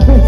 Veracruz.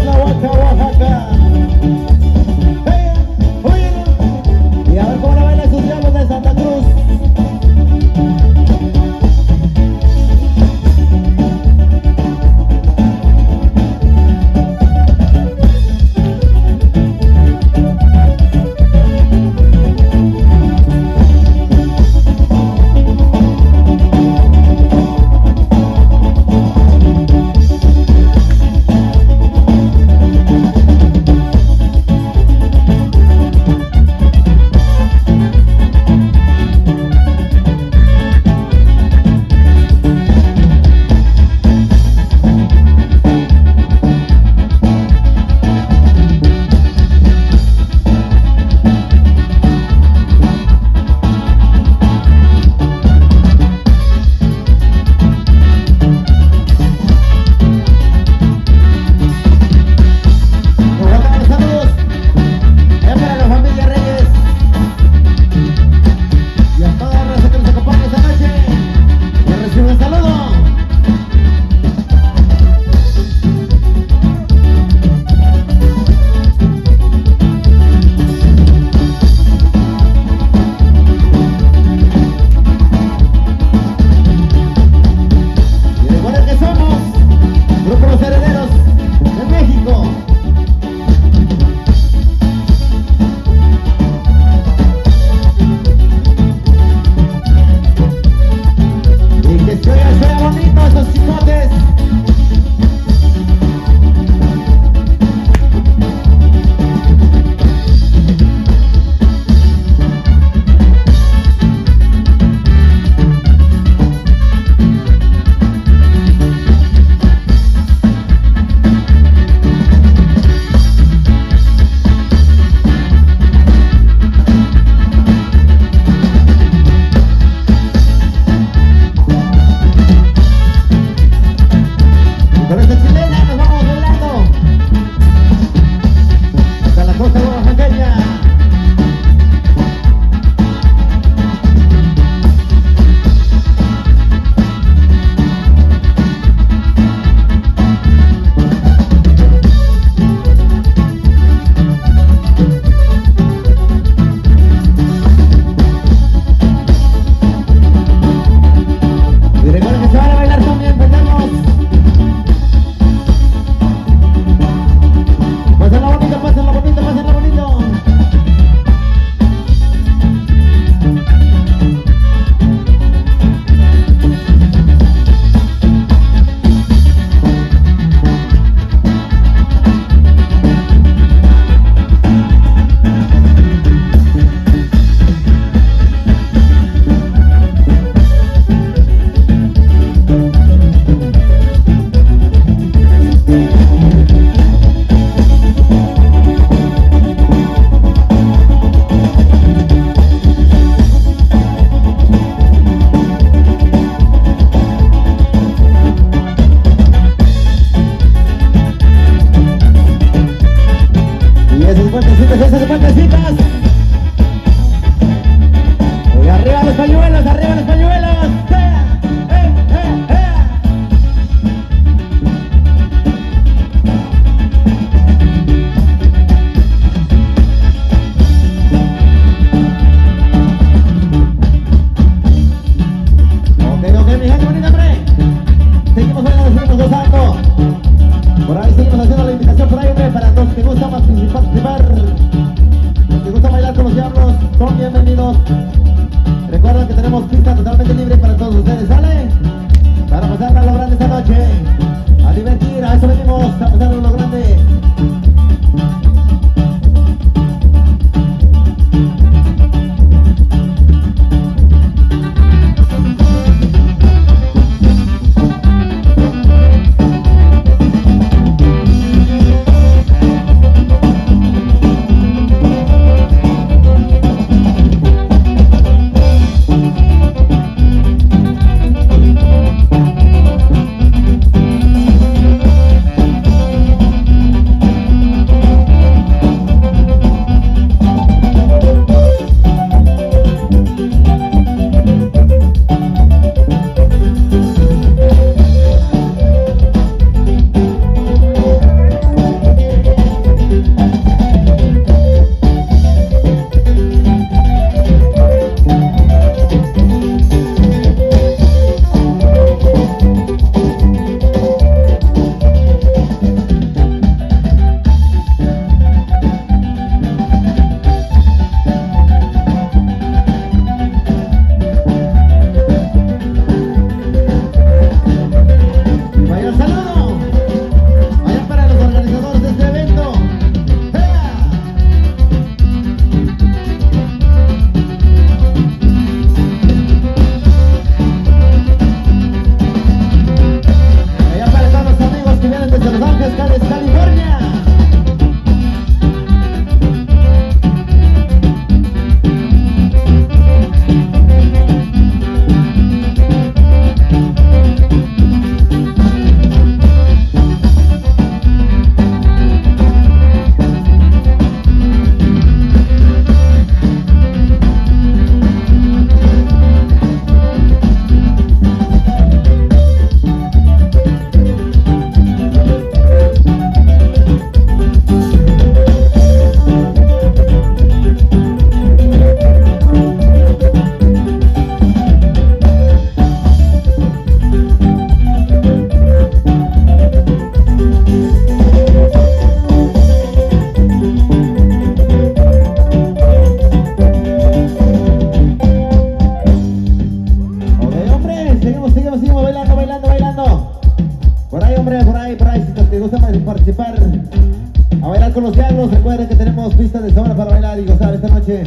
pistas de sobra para bailar y gozar esta noche.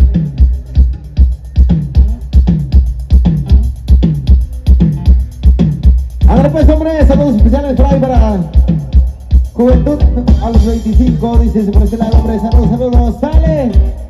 A ver pues hombre, saludos especiales por ahí para Juventud a los 25, dice por este lado hombre, saludos, saludos, sale.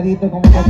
¡Ándale pues!